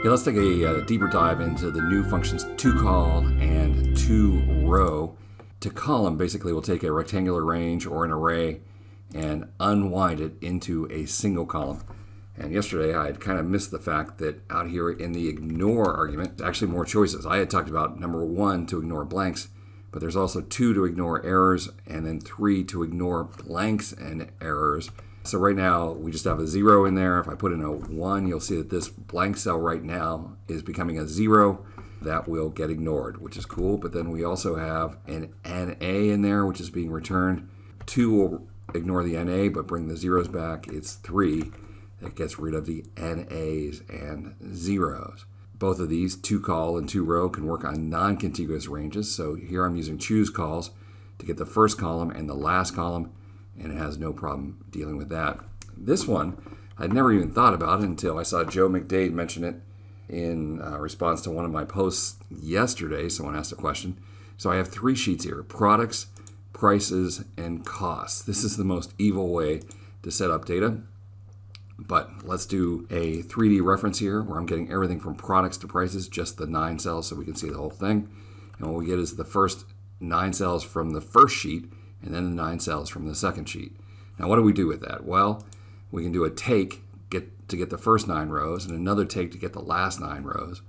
Okay, let's take a, uh, deeper dive into the new functions TOCOL and to row. To column basically will take a rectangular range or an array and unwind it into a single column. And yesterday I had kind of missed the fact that out here in the ignore argument, actually more choices. I had talked about number one to ignore blanks, but there's also two to ignore errors and then three to ignore blanks and errors. So right now we just have a zero in there. If I put in a one, you'll see that this blank cell right now is becoming a zero. That will get ignored, which is cool. But then we also have an NA in there, which is being returned. Two will ignore the NA, but bring the zeros back. It's three that gets rid of the NAs and zeros. Both of these, TOCOL and TOROW, can work on non-contiguous ranges. So here I'm using CHOOSECOLS to get the first column and the last column and it has no problem dealing with that. This one, I'd never even thought about it until I saw Joe McDaid mention it in uh, response to one of my posts yesterday. Someone asked a question. So I have three sheets here products, prices, and costs. This is the most evil way to set up data. But let's do a 3D reference here where I'm getting everything from products to prices, just the nine cells so we can see the whole thing. And what we get is the first nine cells from the first sheet and then the nine cells from the second sheet. Now what do we do with that? Well, we can do a take get to get the first nine rows and another take to get the last nine rows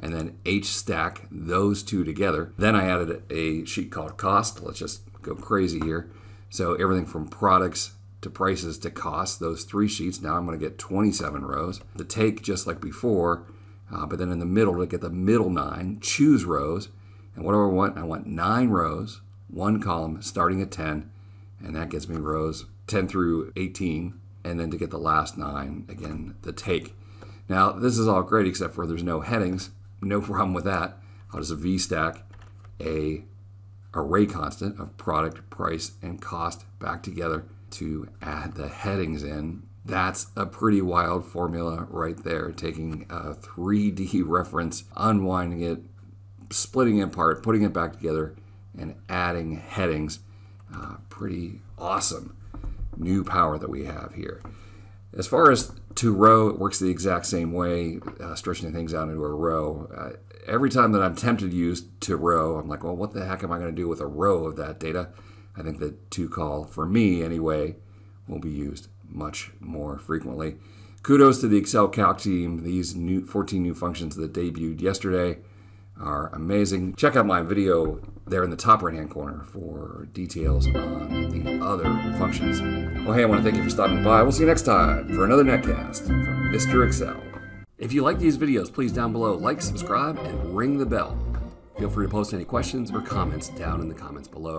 and then HSTACK those two together. Then I added a sheet called cost. Let's just go crazy here. So everything from products to prices to cost, those three sheets. Now I'm going to get 27 rows. The take just like before, uh, but then in the middle to get the middle nine, CHOOSEROWS. And what do I want? I want nine rows one column starting at 10, and that gets me rows 10 through 18, and then to get the last nine, again, the take. Now, this is all great except for there's no headings. No problem with that. I'll just VStack a array constant of product, price, and cost back together to add the headings in. That's a pretty wild formula right there, taking a 3D reference, unwinding it, splitting it apart, putting it back together, and adding headings. Uh, pretty awesome new power that we have here. As far as TOROW, it works the exact same way, uh, stretching things out into a row. Uh, every time that I'm tempted to use TOROW, I'm like, well, what the heck am I going to do with a row of that data? I think that TOCOL, for me anyway, will be used much more frequently. Kudos to the Excel Calc team. These new 14 new functions that debuted yesterday are amazing. Check out my video there in the top right hand corner for details on the other functions. Well, hey, I want to thank you for stopping by. We'll see you next time for another netcast from Mr. Excel. If you like these videos, please down below like, subscribe, and ring the bell. Feel free to post any questions or comments down in the comments below.